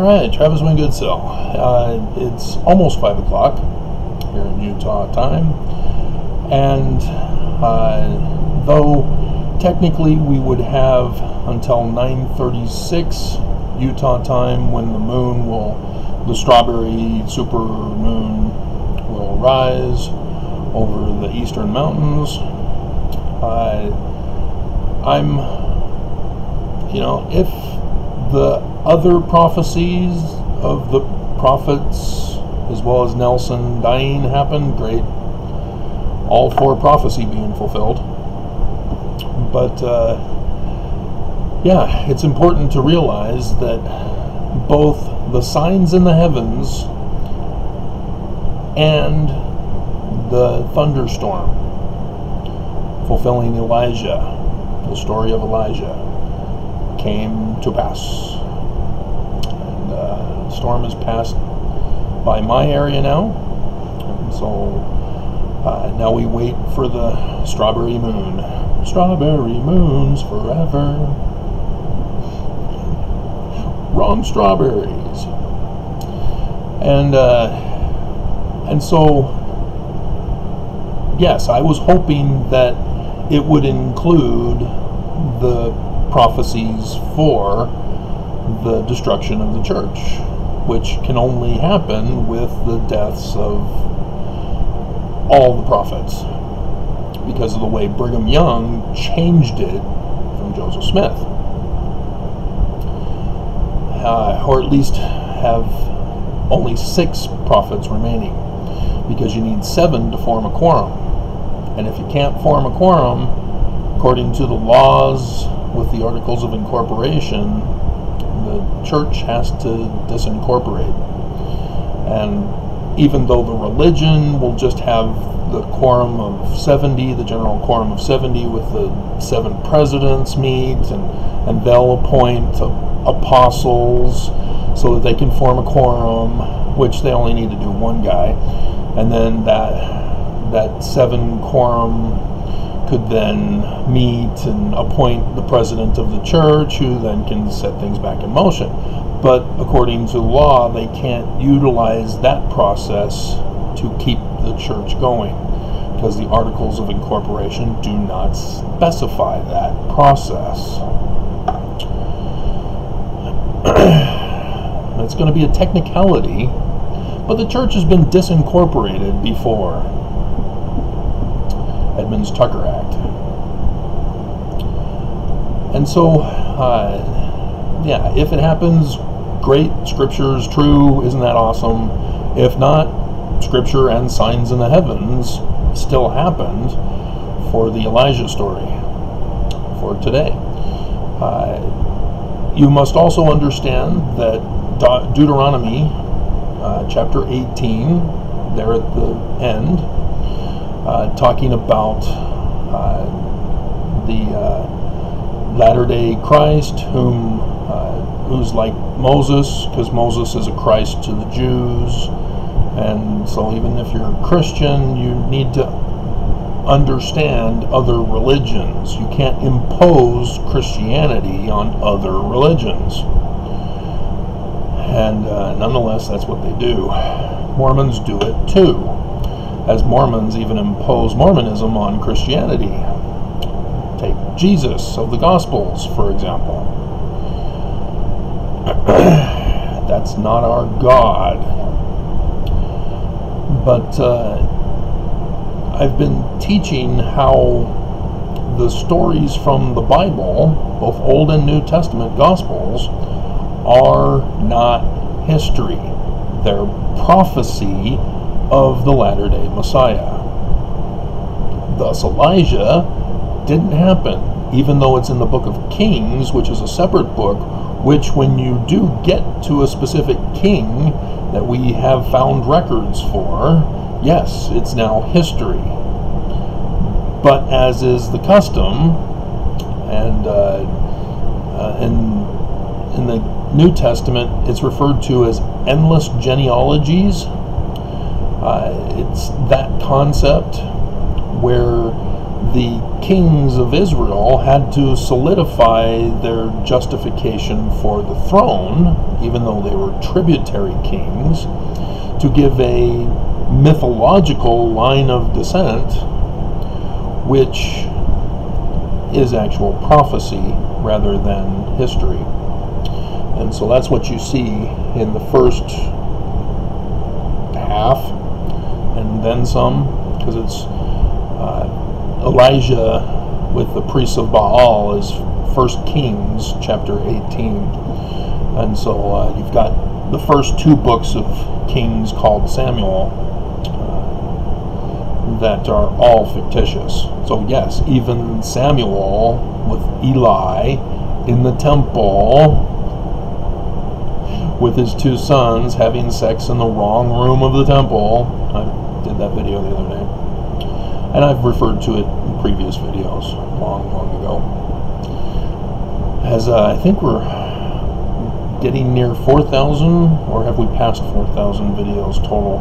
All right, Travis Wayne Goodsell. Uh, it's almost 5 o'clock here in Utah time. And uh, though technically we would have until 9.36 Utah time when the moon will, the strawberry super moon will rise over the eastern mountains. Uh, I'm, you know, if the other prophecies of the prophets, as well as Nelson dying, happened, great. All for prophecy being fulfilled. But, uh, yeah, it's important to realize that both the signs in the heavens and the thunderstorm fulfilling Elijah, the story of Elijah, came to pass. And uh, the storm has passed by my area now. And so uh, now we wait for the strawberry moon. Strawberry moons forever. Wrong strawberries. And uh, and so yes, I was hoping that it would include the prophecies for the destruction of the church, which can only happen with the deaths of all the prophets because of the way Brigham Young changed it from Joseph Smith. Uh, or at least have only six prophets remaining because you need seven to form a quorum. And if you can't form a quorum, according to the laws with the Articles of Incorporation, the church has to disincorporate. And even though the religion will just have the quorum of 70, the general quorum of 70, with the seven presidents meet and, and they'll appoint apostles so that they can form a quorum, which they only need to do one guy. And then that that seven quorum could then meet and appoint the president of the church, who then can set things back in motion. But according to law, they can't utilize that process to keep the church going because the Articles of Incorporation do not specify that process. it's going to be a technicality, but the church has been disincorporated before. Edmunds Tucker And so, uh, yeah, if it happens, great. Scripture's true. Isn't that awesome? If not, Scripture and signs in the heavens still happened for the Elijah story for today. Uh, you must also understand that Deuteronomy uh, chapter 18, there at the end, uh, talking about uh, the uh, latter day Christ, whom uh, who's like Moses, because Moses is a Christ to the Jews, and so even if you're a Christian, you need to understand other religions. You can't impose Christianity on other religions. And uh, nonetheless, that's what they do. Mormons do it too as Mormons even impose Mormonism on Christianity. Jesus of the Gospels, for example. That's not our God. But uh, I've been teaching how the stories from the Bible, both Old and New Testament Gospels, are not history. They're prophecy of the latter day Messiah. Thus, Elijah didn't happen, even though it's in the book of Kings, which is a separate book, which, when you do get to a specific king that we have found records for, yes, it's now history. But as is the custom, and uh, uh, in, in the New Testament, it's referred to as endless genealogies uh, it's that concept where the kings of Israel had to solidify their justification for the throne, even though they were tributary kings, to give a mythological line of descent, which is actual prophecy rather than history. And so that's what you see in the first half and then some, because it's uh, Elijah with the priests of Baal is First Kings chapter 18. And so uh, you've got the first two books of Kings called Samuel uh, that are all fictitious. So, yes, even Samuel with Eli in the temple with his two sons having sex in the wrong room of the temple. I did that video the other day. And I've referred to it in previous videos long, long ago. As uh, I think we're getting near 4,000, or have we passed 4,000 videos total?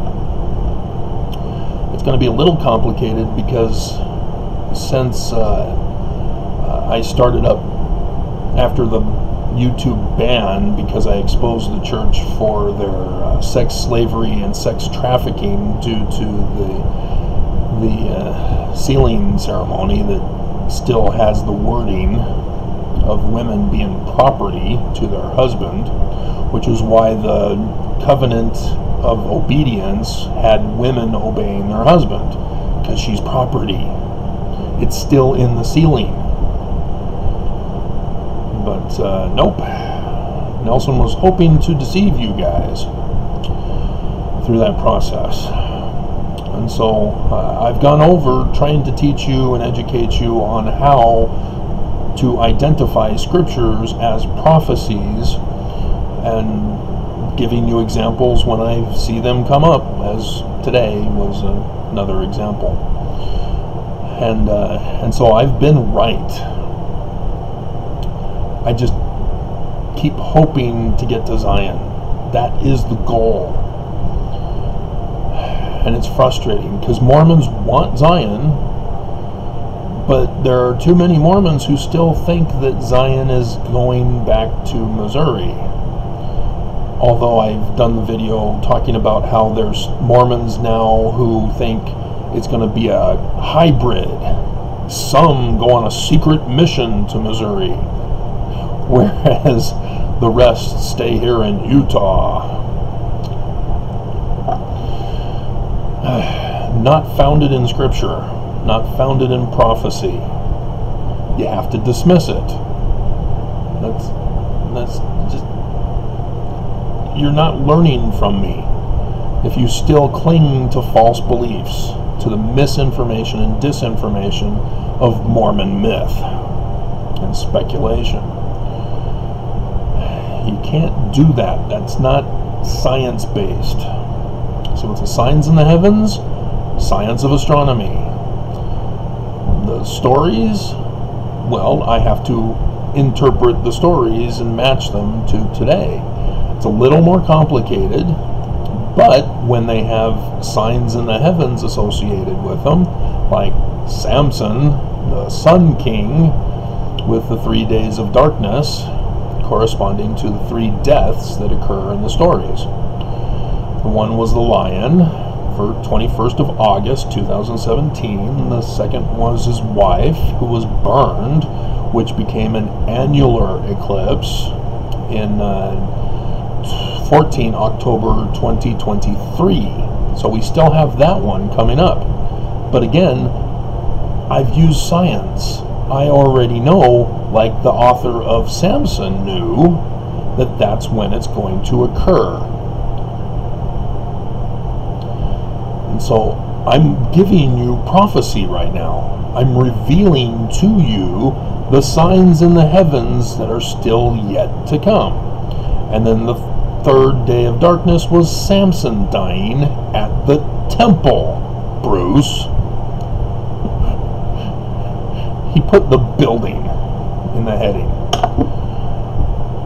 It's going to be a little complicated because since uh, uh, I started up after the YouTube ban because I exposed the church for their uh, sex slavery and sex trafficking due to the the uh, sealing ceremony that still has the wording of women being property to their husband, which is why the covenant of obedience had women obeying their husband because she's property. It's still in the sealing but uh, nope. Nelson was hoping to deceive you guys through that process. And so uh, I've gone over trying to teach you and educate you on how to identify scriptures as prophecies and giving you examples when I see them come up, as today was another example. And, uh, and so I've been right I just keep hoping to get to Zion. That is the goal. And it's frustrating because Mormons want Zion, but there are too many Mormons who still think that Zion is going back to Missouri. Although I've done the video talking about how there's Mormons now who think it's going to be a hybrid. Some go on a secret mission to Missouri whereas the rest stay here in Utah. Not founded in Scripture, not founded in prophecy. You have to dismiss it. That's that's just you're not learning from me if you still cling to false beliefs, to the misinformation and disinformation of Mormon myth and speculation. You can't do that. That's not science based. So it's the signs in the heavens, science of astronomy. The stories, well, I have to interpret the stories and match them to today. It's a little more complicated, but when they have signs in the heavens associated with them, like Samson, the Sun King, with the three days of darkness, corresponding to the three deaths that occur in the stories. One was the lion for 21st of August 2017. The second was his wife, who was burned, which became an annular eclipse in uh, 14 October 2023. So we still have that one coming up. But again, I've used science. I already know like the author of Samson knew that that's when it's going to occur. So I'm giving you prophecy right now. I'm revealing to you the signs in the heavens that are still yet to come. And then the third day of darkness was Samson dying at the temple. Bruce. He put the building in the heading.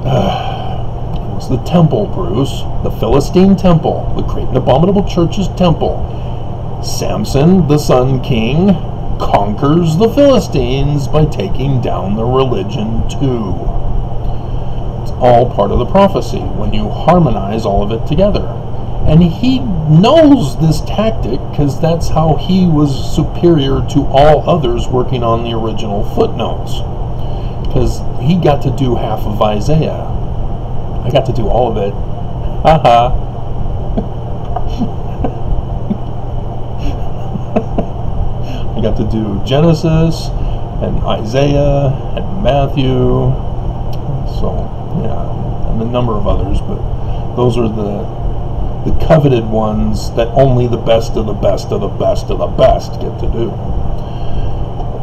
Uh, it was the temple, Bruce. The Philistine temple. The great and abominable church's temple. Samson, the Sun King, conquers the Philistines by taking down the religion too. It's all part of the prophecy when you harmonize all of it together. And he knows this tactic because that's how he was superior to all others working on the original footnotes. Because he got to do half of Isaiah. I got to do all of it. Uh huh. I got to do Genesis and Isaiah and Matthew. So, yeah, and a number of others, but those are the the coveted ones that only the best of the best of the best of the best get to do.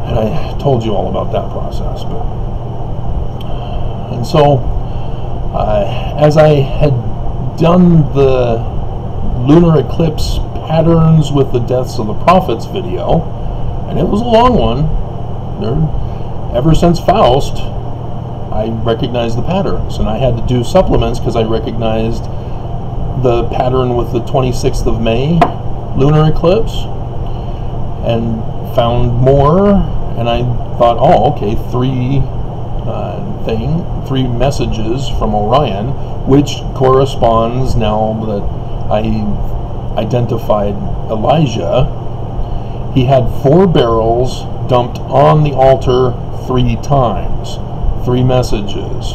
And I told you all about that process, but and so uh, as I had done the lunar eclipse patterns with the deaths of the prophets video, and it was a long one. There, ever since Faust, I recognized the patterns, and I had to do supplements because I recognized the pattern with the 26th of May lunar eclipse and found more and I thought oh okay three thing three messages from Orion which corresponds now that I identified Elijah he had four barrels dumped on the altar three times three messages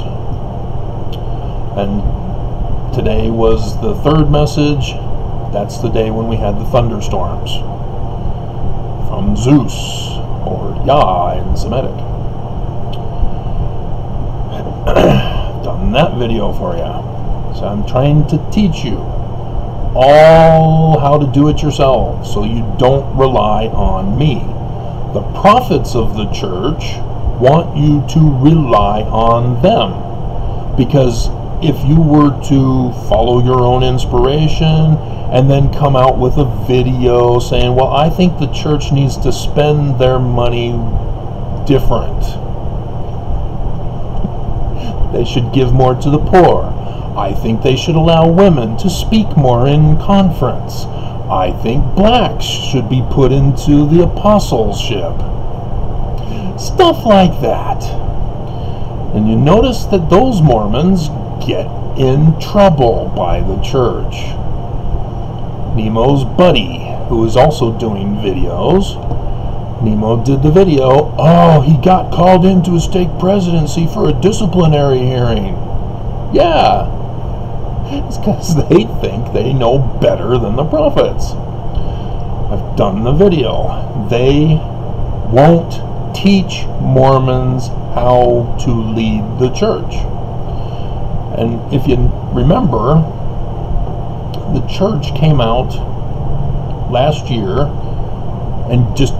and today was the third message. That's the day when we had the thunderstorms from Zeus or Yah in Semitic. Done that video for you. So I'm trying to teach you all how to do it yourself so you don't rely on me. The prophets of the church want you to rely on them because if you were to follow your own inspiration and then come out with a video saying, well, I think the church needs to spend their money different. They should give more to the poor. I think they should allow women to speak more in conference. I think blacks should be put into the apostleship. Stuff like that. And you notice that those Mormons get in trouble by the church. Nemo's buddy, who is also doing videos, Nemo did the video. Oh, he got called into a stake presidency for a disciplinary hearing. Yeah. It's because they think they know better than the prophets. I've done the video. They won't teach Mormons how to lead the church. And if you remember, the church came out last year and just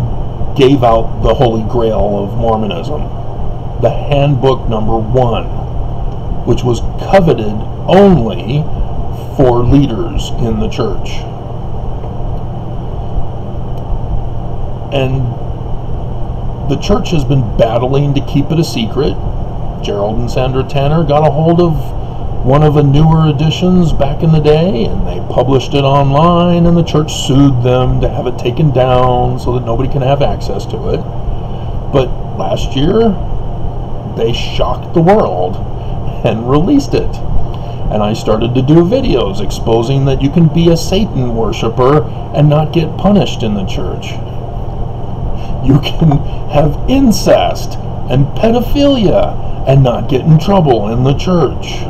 gave out the Holy Grail of Mormonism, the handbook number one, which was coveted only for leaders in the church. And the church has been battling to keep it a secret. Jerald and Sandra Tanner got a hold of one of the newer editions back in the day, and they published it online, and the church sued them to have it taken down so that nobody can have access to it. But last year, they shocked the world and released it. And I started to do videos exposing that you can be a Satan worshiper and not get punished in the church. You can have incest and pedophilia and not get in trouble in the church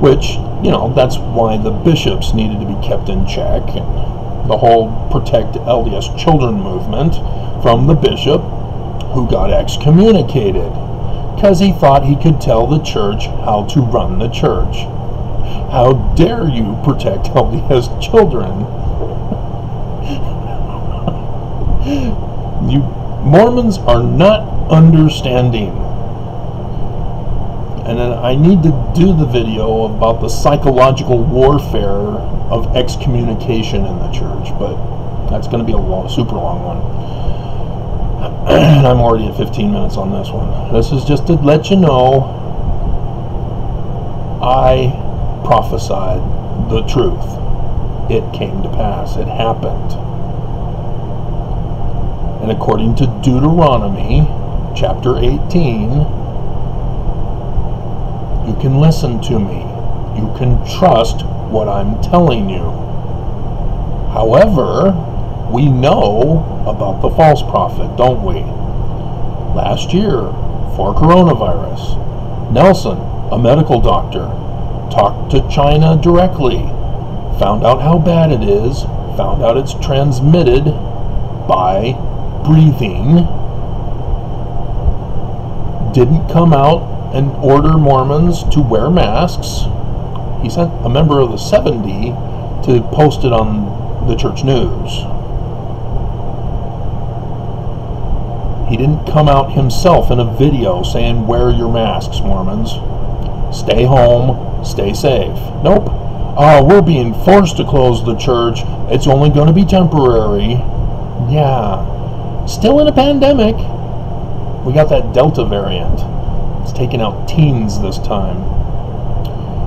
which, you know, that's why the bishops needed to be kept in check. And the whole protect LDS children movement from the bishop who got excommunicated because he thought he could tell the church how to run the church. How dare you protect LDS children? you Mormons are not understanding and then I need to do the video about the psychological warfare of excommunication in the church, but that's going to be a long, super long one. and I'm already at 15 minutes on this one. This is just to let you know I prophesied the truth. It came to pass. It happened. And according to Deuteronomy chapter 18, you can listen to me. You can trust what I'm telling you. However, we know about the false prophet, don't we? Last year, for coronavirus, Nelson, a medical doctor, talked to China directly, found out how bad it is, found out it's transmitted by breathing, didn't come out and order Mormons to wear masks. He sent a member of the 70 to post it on the church news. He didn't come out himself in a video saying, Wear your masks, Mormons. Stay home, stay safe. Nope. Oh, we're being forced to close the church. It's only going to be temporary. Yeah. Still in a pandemic. We got that Delta variant. It's taking out teens this time.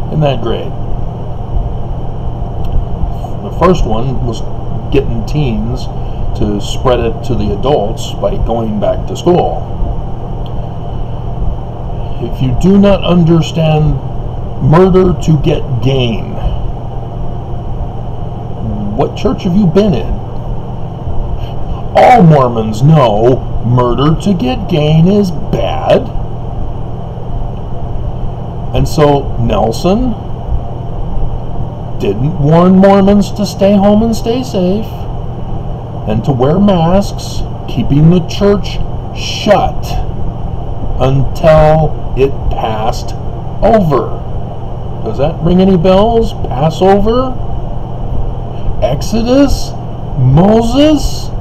Isn't that great? The first one was getting teens to spread it to the adults by going back to school. If you do not understand murder to get gain, what church have you been in? All Mormons know murder to get gain is bad. And so Nelson didn't warn Mormons to stay home and stay safe and to wear masks, keeping the church shut until it passed over. Does that ring any bells? Passover? Exodus? Moses?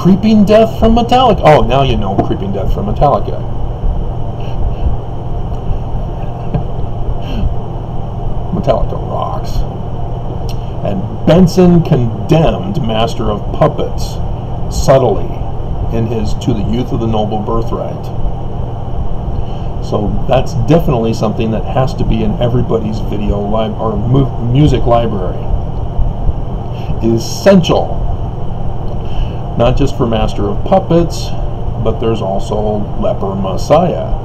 Creeping Death from Metallica. Oh, now you know Creeping Death from Metallica. Metallica rocks. And Benson condemned Master of Puppets subtly in his To the Youth of the Noble Birthright. So that's definitely something that has to be in everybody's video li- or mu- music library. Essential not just for Master of Puppets, but there's also Leper Messiah.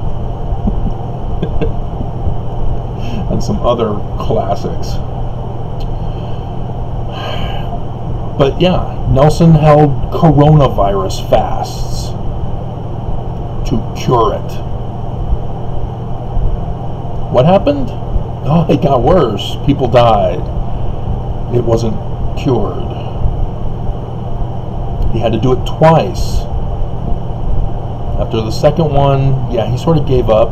Some other classics. But yeah, Nelson held coronavirus fasts to cure it. What happened? Oh, it got worse. People died. It wasn't cured. He had to do it twice. After the second one, yeah, he sort of gave up.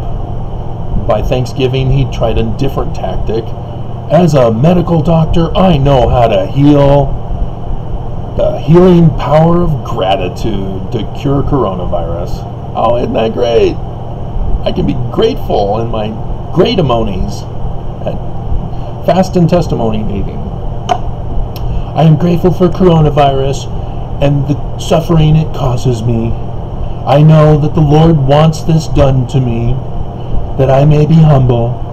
By Thanksgiving, he tried a different tactic. As a medical doctor, I know how to heal. The healing power of gratitude to cure coronavirus. Oh, isn't that great? I can be grateful in my great amonies at fast and testimony meeting. I am grateful for coronavirus and the suffering it causes me. I know that the Lord wants this done to me, that I may be humble.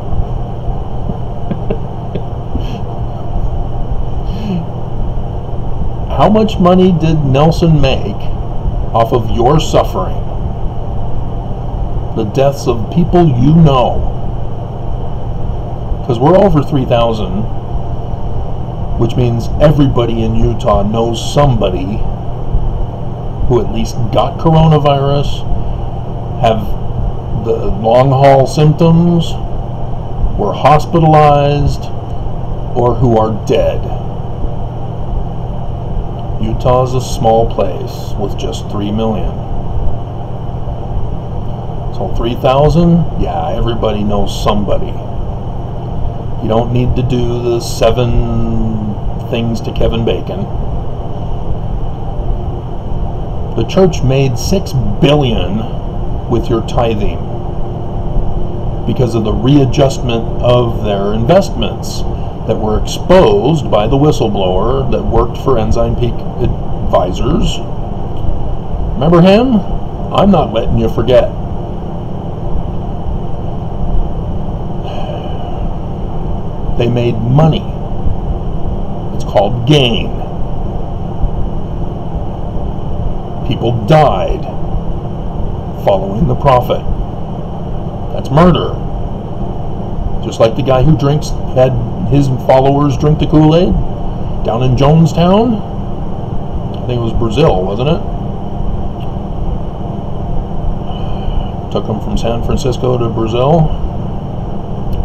How much money did Nelson make off of your suffering? The deaths of people you know. Because we're over 3,000, which means everybody in Utah knows somebody who at least got coronavirus, have the long haul symptoms, were hospitalized, or who are dead. Utah is a small place with just 3 million. So 3,000? Yeah, everybody knows somebody. You don't need to do the seven things to Kevin Bacon. The church made 6 billion with your tithing because of the readjustment of their investments that were exposed by the whistleblower that worked for Ensign Peak Advisors. Remember him? I'm not letting you forget. They made money. It's called gain. People died following the prophet. That's murder. Just like the guy who drinks had his followers drink the Kool-Aid down in Jonestown. I think it was Brazil, wasn't it? Took them from San Francisco to Brazil.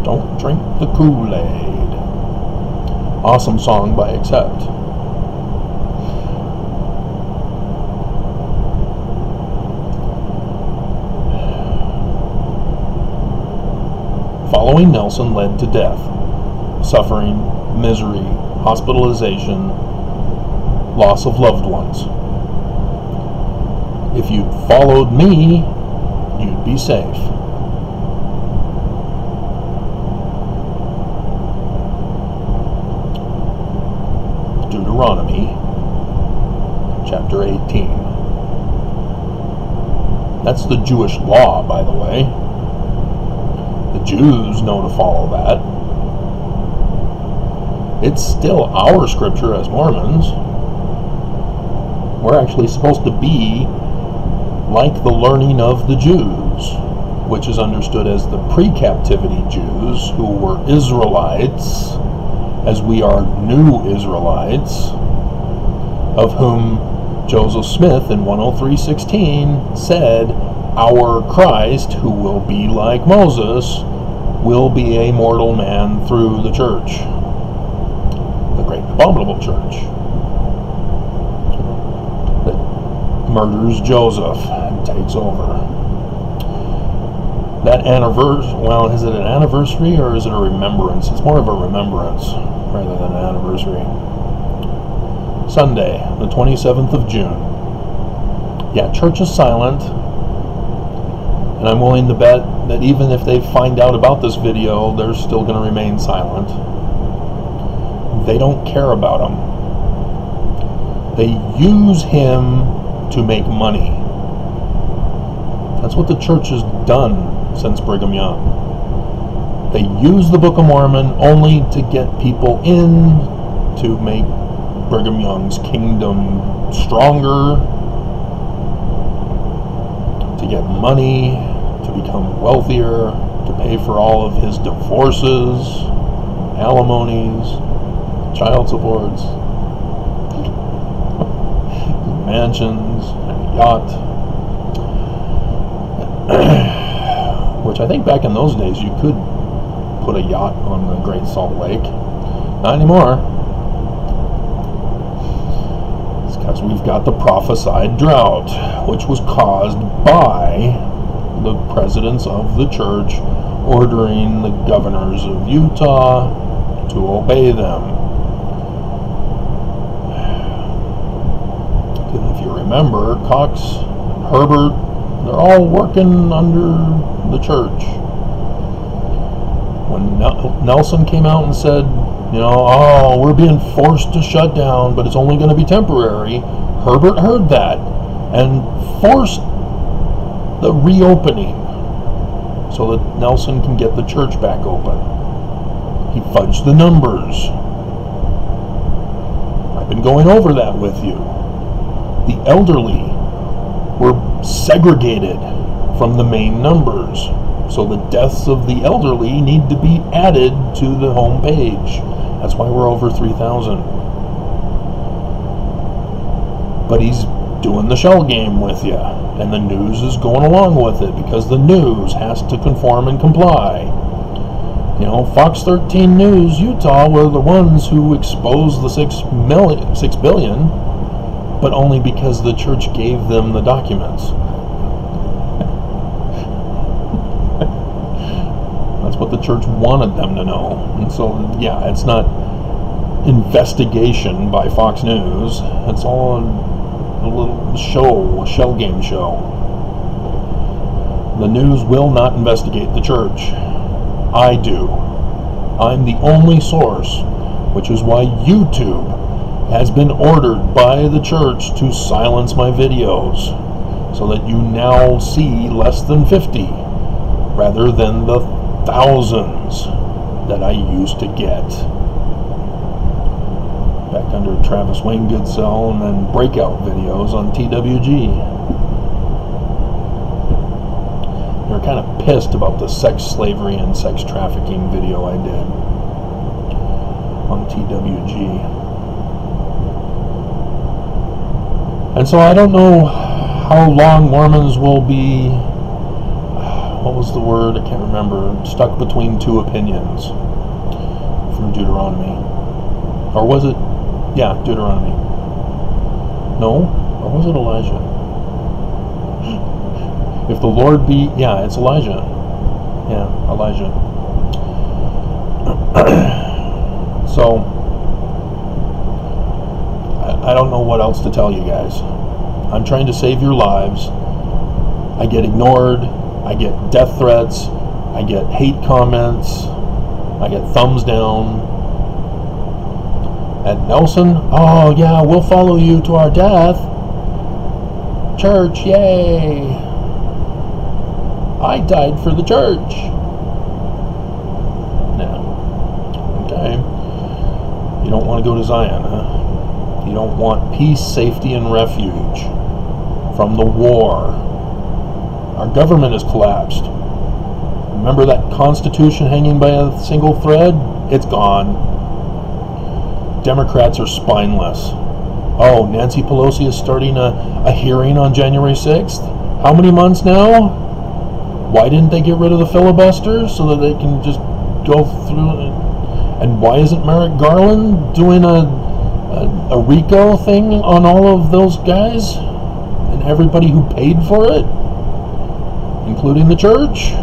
Don't drink the Kool-Aid. Awesome song by Accept. Following Nelson led to death, suffering, misery, hospitalization, loss of loved ones. If you'd followed me, you'd be safe. Deuteronomy chapter 18. That's the Jewish law, by the way. Jews know to follow that. It's still our scripture as Mormons. We're actually supposed to be like the learning of the Jews, which is understood as the pre captivity Jews who were Israelites, as we are new Israelites, of whom Joseph Smith in 103.16 said, Our Christ, who will be like Moses, will be a mortal man through the church, the great abominable church that murders Joseph and takes over. That anniversary, well, is it an anniversary or is it a remembrance? It's more of a remembrance rather than an anniversary. Sunday, the 27th of June. Yeah, church is silent. And I'm willing to bet that even if they find out about this video, they're still going to remain silent. They don't care about him. They use him to make money. That's what the church has done since Brigham Young. They use the Book of Mormon only to get people in to make Brigham Young's kingdom stronger, to get money, to become wealthier, to pay for all of his divorces, alimonies, child supports, mansions, and yacht. Which I think back in those days you could put a yacht on the Great Salt Lake. Not anymore because we've got the prophesied drought, which was caused by the presidents of the church ordering the governors of Utah to obey them. If you remember, Cox, Herbert, they're all working under the church. When Nelson came out and said, you know, oh, we're being forced to shut down, but it's only going to be temporary. Herbert heard that and forced the reopening so that Nelson can get the church back open. He fudged the numbers. I've been going over that with you. The elderly were segregated from the main numbers. So the deaths of the elderly need to be added to the home page. That's why we're over 3,000. But he's doing the shell game with you, and the news is going along with it because the news has to conform and comply. You know, Fox 13 News Utah were the ones who exposed the six million, six billion, but only because the church gave them the documents. That's what the church wanted them to know. And so, yeah, it's not investigation by Fox News. It's all a, little show, a shell game show. The news will not investigate the church. I do. I'm the only source, which is why YouTube has been ordered by the church to silence my videos so that you now see less than 50 rather than the thousands that I used to get. Back under Travis Wayne Goodsell, and then breakout videos on TWG. They're kind of pissed about the sex slavery and sex trafficking video I did on TWG. And so I don't know how long Mormons will be what was the word? I can't remember. Stuck between two opinions from Deuteronomy. Or was it? Yeah, Deuteronomy. No? Or was it Elijah? If the Lord be. Yeah, it's Elijah. Yeah, Elijah. so, I, I don't know what else to tell you guys. I'm trying to save your lives. I get ignored. I get death threats, I get hate comments, I get thumbs down. At Nelson, oh yeah, we'll follow you to our death. Church, yay! I died for the church. Now, okay. You don't want to go to Zion, huh? You don't want peace, safety, and refuge from the war our government has collapsed. Remember that Constitution hanging by a single thread? It's gone. Democrats are spineless. Oh, Nancy Pelosi is starting a, a hearing on January 6th? How many months now? Why didn't they get rid of the filibuster so that they can just go through? And why isn't Merrick Garland doing a, a, a RICO thing on all of those guys? And everybody who paid for it? including the church.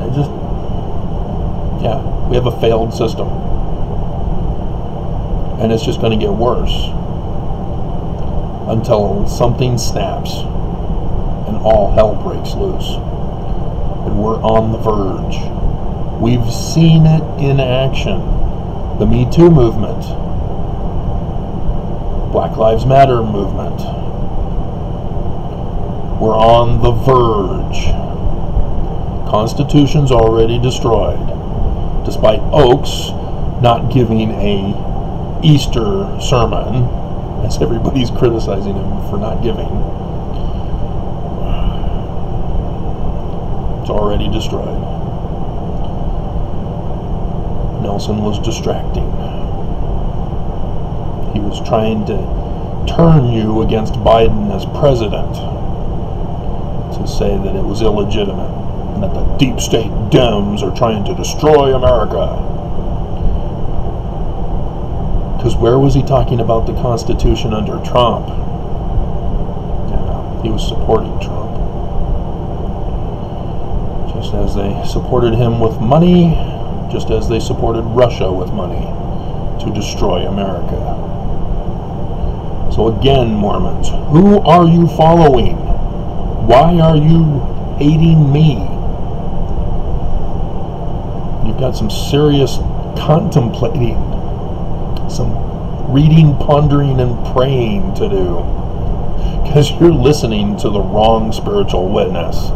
I just, yeah, we have a failed system. And it's just going to get worse until something snaps and all hell breaks loose. And we're on the verge. We've seen it in action. The Me Too movement, Black Lives Matter movement, we're on the verge. Constitution's already destroyed, despite Oaks not giving a Easter sermon, as everybody's criticizing him for not giving. It's already destroyed. Nelson was distracting. He was trying to turn you against Biden as president to say that it was illegitimate and that the deep state Dems are trying to destroy America. Because where was he talking about the Constitution under Trump? Yeah, he was supporting Trump. Just as they supported him with money, just as they supported Russia with money to destroy America. So again, Mormons, who are you following? Why are you hating me? You've got some serious contemplating, reading, pondering, and praying to do. Because you're listening to the wrong spiritual witness.